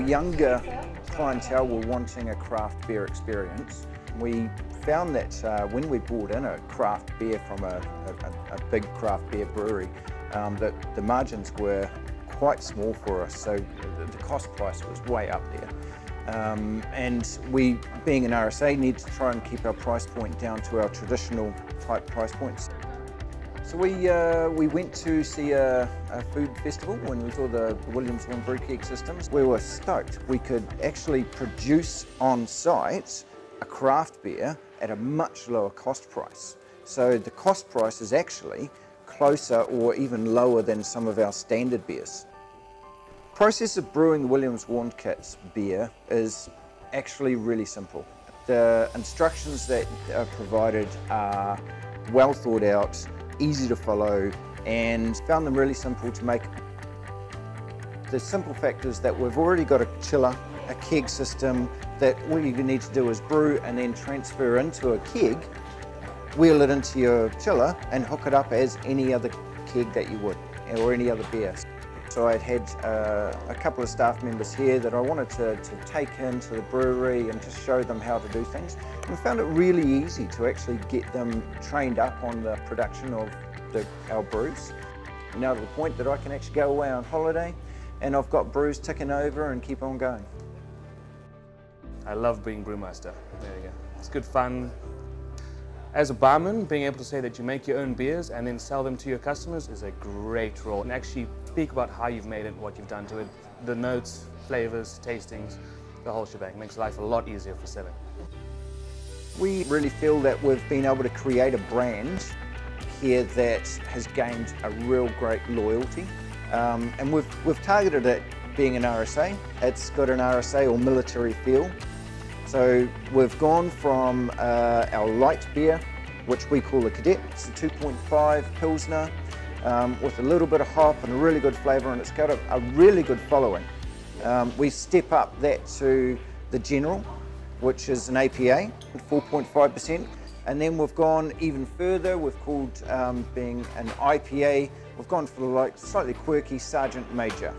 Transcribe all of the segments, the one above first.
our younger clientele were wanting a craft beer experience, we found that uh, when we brought in a craft beer from a, a, a big craft beer brewery, um, that the margins were quite small for us, so the cost price was way up there. Um, and we, being an RSA, need to try and keep our price point down to our traditional type price points. So we, uh, we went to see a, a, food festival when we saw the WilliamsWarn Brew Keg systems. We were stoked. We could actually produce on site a craft beer at a much lower cost price. So the cost price is actually closer or even lower than some of our standard beers. The process of brewing the Williams WarnKits beer is actually really simple. The instructions that are provided are well thought out, easy to follow, and found them really simple to make. The simple fact is that we've already got a chiller, a keg system, that all you need to do is brew and then transfer into a keg, wheel it into your chiller and hook it up as any other keg that you would, or any other beer. So I'd had uh, a couple of staff members here that I wanted to, to take into the brewery and just show them how to do things. And found it really easy to actually get them trained up on the production of the, our brews. Now to the point that I can actually go away on holiday and I've got brews ticking over and keep on going. I love being brewmaster. There you go. It's good fun. As a barman, being able to say that you make your own beers and then sell them to your customers is a great role. And actually speak about how you've made it, what you've done to it, the notes, flavors, tastings, the whole shebang. Makes life a lot easier for selling. We really feel that we've been able to create a brand here that has gained a real great loyalty. Um, and we've, we've targeted it being an RSA. It's got an RSA or military feel. So we've gone from uh, our light beer, which we call the Cadet. It's a 2.5 Pilsner um, with a little bit of hop and a really good flavour and it's got a, a really good following. Um, we step up that to the General, which is an APA at 4.5%. And then we've gone even further, we've called um, being an IPA, we've gone for the like slightly quirky Sergeant Major.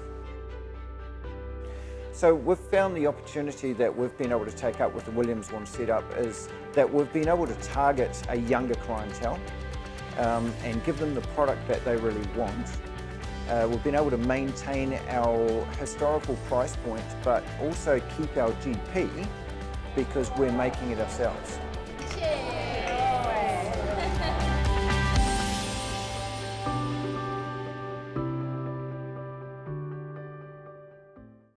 So we've found the opportunity that we've been able to take up with the WilliamsWarn setup is that we've been able to target a younger clientele um, and give them the product that they really want. Uh, we've been able to maintain our historical price point but also keep our GP because we're making it ourselves.